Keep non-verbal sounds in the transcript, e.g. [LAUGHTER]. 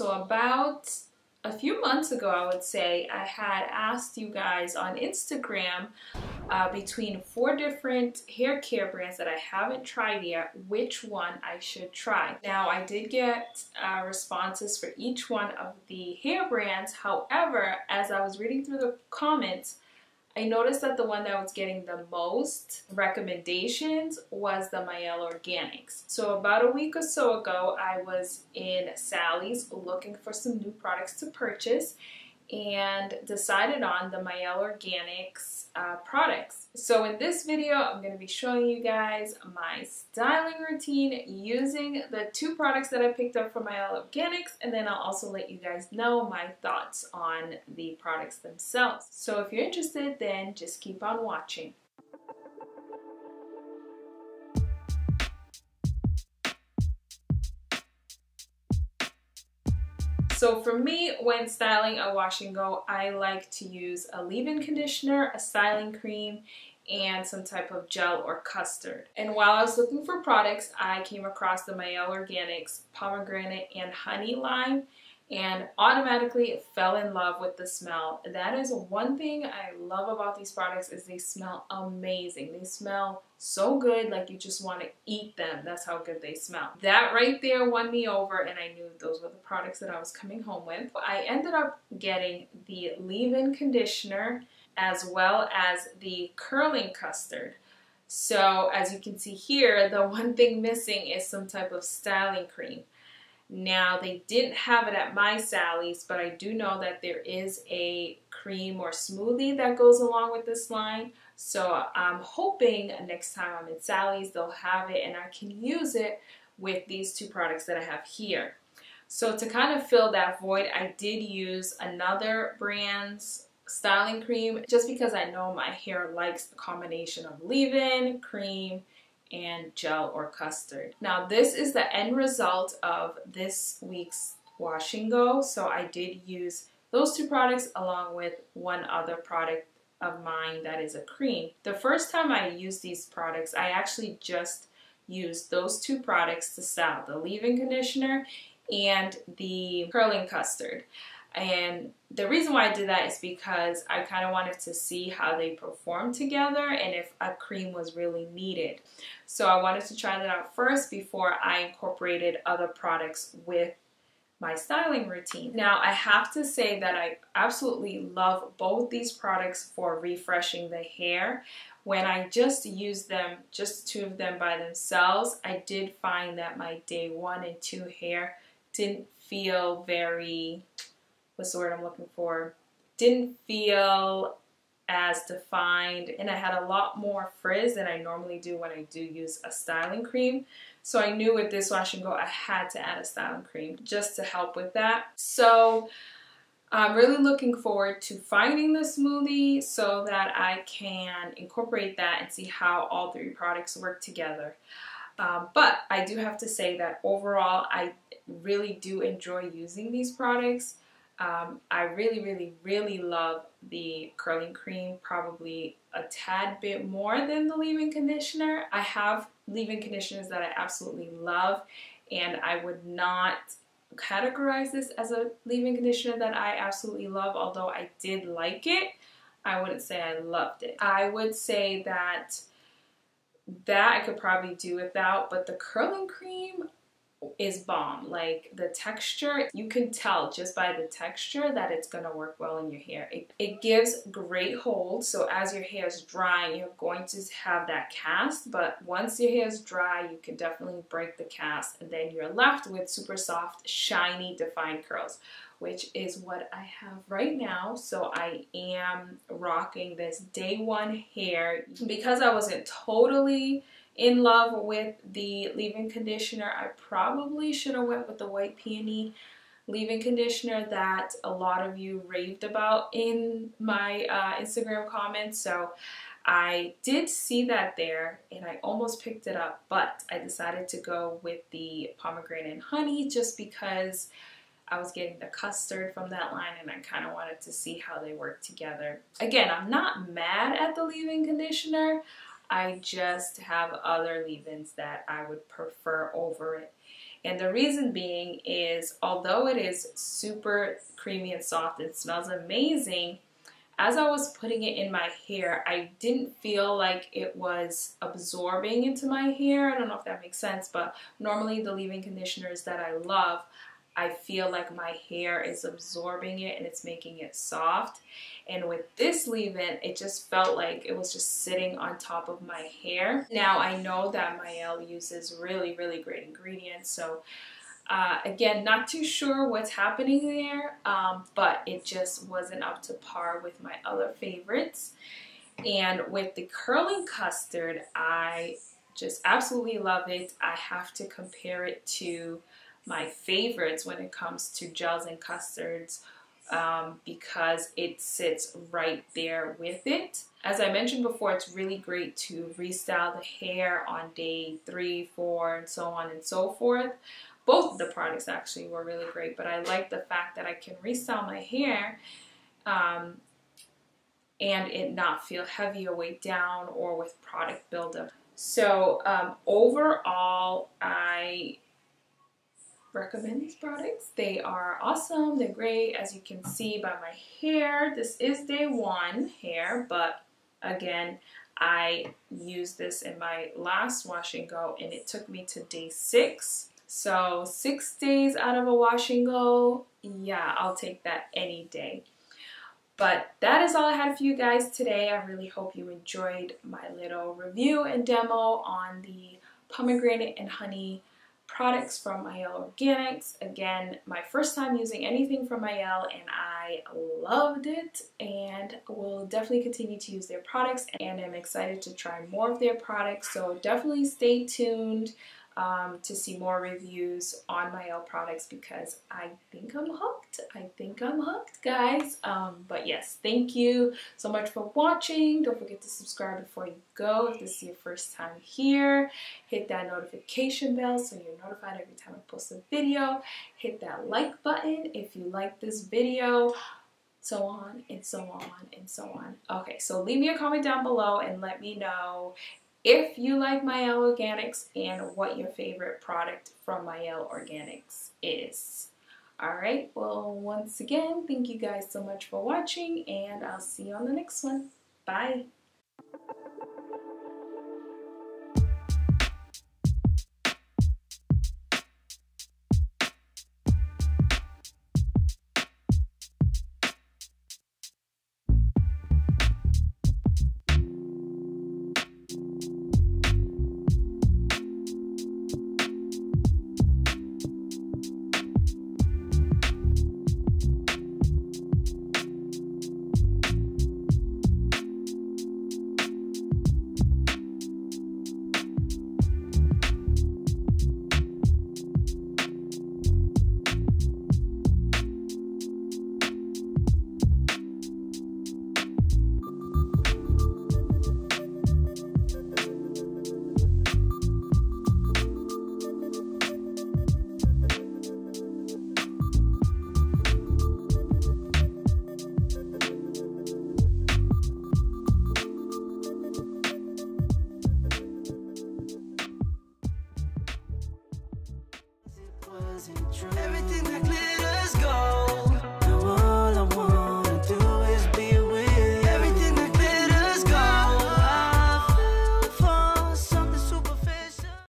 So about a few months ago, I would say, I had asked you guys on Instagram uh, between four different hair care brands that I haven't tried yet, which one I should try. Now, I did get uh, responses for each one of the hair brands. However, as I was reading through the comments, I noticed that the one that was getting the most recommendations was the Mielle Organics. So about a week or so ago, I was in Sally's looking for some new products to purchase and decided on the Mielle Organics uh, products. So in this video, I'm going to be showing you guys my styling routine using the two products that I picked up from Mielle Organics, and then I'll also let you guys know my thoughts on the products themselves. So if you're interested, then just keep on watching. So for me, when styling a wash and go, I like to use a leave-in conditioner, a styling cream, and some type of gel or custard. And while I was looking for products, I came across the Mielle Organics pomegranate and honey line and automatically fell in love with the smell. That is one thing I love about these products is they smell amazing. They smell so good like you just want to eat them. That's how good they smell. That right there won me over and I knew those were the products that I was coming home with. I ended up getting the leave-in conditioner as well as the curling custard. So as you can see here, the [LAUGHS] one thing missing is some type of styling cream. Now, they didn't have it at my Sally's, but I do know that there is a cream or smoothie that goes along with this line. So I'm hoping next time I'm in Sally's, they'll have it and I can use it with these two products that I have here. So to kind of fill that void, I did use another brand's styling cream just because I know my hair likes the combination of leave-in, cream, and gel or custard. Now this is the end result of this week's wash and go. So I did use those two products along with one other product of mine that is a cream. The first time I used these products, I actually just used those two products to style the leave-in conditioner and the curling custard. And the reason why I did that is because I kind of wanted to see how they perform together and if a cream was really needed. So I wanted to try that out first before I incorporated other products with my styling routine. Now I have to say that I absolutely love both these products for refreshing the hair. When I just used them, just two of them by themselves, I did find that my day one and two hair didn't feel very what's the word I'm looking for, didn't feel as defined and I had a lot more frizz than I normally do when I do use a styling cream. So I knew with this wash and go I had to add a styling cream just to help with that. So I'm really looking forward to finding the smoothie so that I can incorporate that and see how all three products work together. Um, but I do have to say that overall I really do enjoy using these products. Um, I really, really, really love the curling cream, probably a tad bit more than the leave-in conditioner. I have leave-in conditioners that I absolutely love, and I would not categorize this as a leave-in conditioner that I absolutely love, although I did like it. I wouldn't say I loved it. I would say that that I could probably do without, but the curling cream, is bomb. Like the texture, you can tell just by the texture that it's gonna work well in your hair. It, it gives great hold, so as your hair is drying, you're going to have that cast, but once your hair is dry, you can definitely break the cast, and then you're left with super soft, shiny, defined curls which is what I have right now. So I am rocking this day one hair because I wasn't totally in love with the leave-in conditioner. I probably should have went with the white peony leave-in conditioner that a lot of you raved about in my uh, Instagram comments. So I did see that there and I almost picked it up, but I decided to go with the pomegranate and honey just because I was getting the custard from that line and I kind of wanted to see how they work together. Again, I'm not mad at the leave-in conditioner. I just have other leave-ins that I would prefer over it. And the reason being is although it is super creamy and soft and smells amazing, as I was putting it in my hair, I didn't feel like it was absorbing into my hair. I don't know if that makes sense, but normally the leave-in conditioners that I love, I feel like my hair is absorbing it and it's making it soft. And with this leave-in, it just felt like it was just sitting on top of my hair. Now I know that Mielle uses really, really great ingredients, so uh, again, not too sure what's happening there, um, but it just wasn't up to par with my other favorites. And with the curling custard, I just absolutely love it. I have to compare it to my favorites when it comes to gels and custards um, because it sits right there with it. As I mentioned before, it's really great to restyle the hair on day three, four, and so on and so forth both of the products actually were really great, but I like the fact that I can restyle my hair um, and it not feel heavy or weighed down or with product buildup. So um, overall, I recommend these products. They are awesome. They're great. As you can see by my hair, this is day one hair, but again, I used this in my last wash and go and it took me to day six so six days out of a wash and go, yeah, I'll take that any day. But that is all I had for you guys today. I really hope you enjoyed my little review and demo on the pomegranate and honey products from Mielle Organics. Again, my first time using anything from Mielle and I loved it and will definitely continue to use their products and I'm excited to try more of their products. So definitely stay tuned um, to see more reviews on Mielle products because I think I'm hooked. I think I'm hooked, guys. Um, but yes, thank you so much for watching. Don't forget to subscribe before you go if this is your first time here. Hit that notification bell so you're notified every time I post a video. Hit that like button if you like this video so on and so on and so on. Okay, so leave me a comment down below and let me know if you like Mielle Organics and what your favorite product from Mielle Organics is. Alright, well once again, thank you guys so much for watching and I'll see you on the next one. Bye! wasn't true.